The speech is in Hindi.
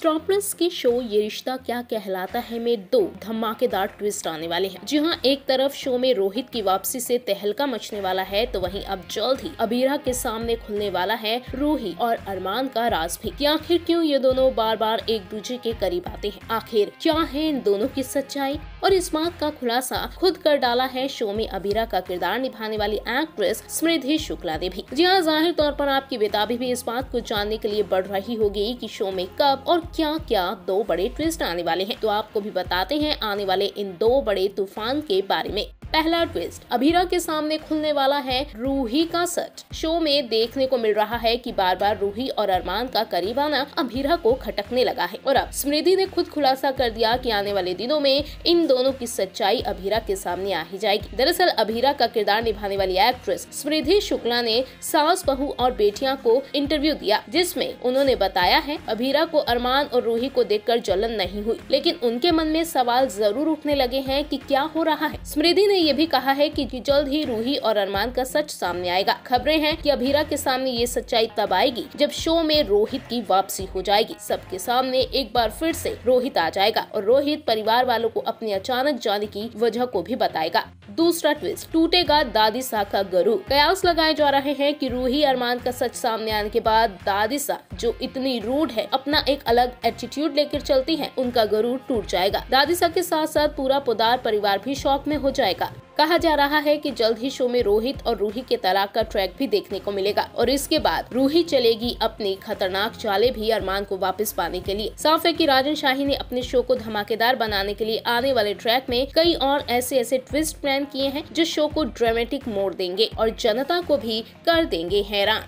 स्टार प्लस की शो ये रिश्ता क्या कहलाता है में दो धमाकेदार ट्विस्ट आने वाले हैं। जी हाँ एक तरफ़ शो में रोहित की वापसी से तहलका मचने वाला है तो वहीं अब जल्द ही अबीरा के सामने खुलने वाला है रूही और अरमान का राज भी। कि आखिर क्यों ये दोनों बार बार एक दूसरे के करीब आते हैं? आखिर क्या है इन दोनों की सच्चाई? और इस बात का खुलासा खुद कर डाला है शो में अबीरा का किरदार निभाने वाली एक्ट्रेस स्मृति शुक्ला ने भी। जी हाँ ज़ाहिर तौर पर आपकी बेताबी भी इस बात को जानने के लिए बढ़ रही होगी कि शो में कब और क्या क्या दो बड़े ट्विस्ट आने वाले हैं तो आपको भी बताते हैं आने वाले इन दो बड़े तूफ़ान के बारे में। पहला ट्विस्ट अभीरा के सामने खुलने वाला है रूही का सच। शो में देखने को मिल रहा है कि बार बार रूही और अरमान का करीब आना अभीरा को खटकने लगा है। और अब, स्मृति ने खुद खुलासा कर दिया कि आने वाले दिनों में इन दोनों की सच्चाई अभीरा के सामने आ ही जाएगी। दरअसल, अभीरा का किरदार निभाने वाली एक्ट्रेस स्मृति शुक्ला ने सास, बहू और बेटिया को इंटरव्यू दिया, जिसमें उन्होंने बताया है, अभीरा को अरमान और रूही को देख जलन नहीं हुई, लेकिन उनके मन में सवाल ज़रूर उठने लगे हैं की क्या हो रहा है। स्मृति ने ये भी कहा है कि जल्द ही रूही और अरमान का सच सामने आएगा। खबरें हैं कि अभीरा के सामने ये सच्चाई तब आएगी जब शो में रोहित की वापसी हो जाएगी। सबके सामने एक बार फिर से रोहित आ जाएगा और रोहित परिवार वालों को अपने अचानक जाने की वजह को भी बताएगा। दूसरा ट्विस्ट टूटेगा दादी सा का गरु कयास लगाए जा रहे हैं कि रूही अरमान का सच सामने आने के बाद दादी सा, जो इतनी रूड है, अपना एक अलग एटीट्यूड लेकर चलती है, उनका गरुड़ टूट जाएगा। दादी सा के साथ साथ पूरा पुदार परिवार भी शौक में हो जाएगा। कहा जा रहा है कि जल्द ही शो में रोहित और रूही के तलाक का ट्रैक भी देखने को मिलेगा और इसके बाद रूही चलेगी अपनी खतरनाक चाले भी अरमान को वापस पाने के लिए। साफ़ है कि राजन शाही ने अपने शो को धमाकेदार बनाने के लिए आने वाले ट्रैक में कई और ऐसे ऐसे ट्विस्ट प्लान किए हैं जो शो को ड्रामेटिक मोड़ देंगे और जनता को भी कर देंगे हैरान।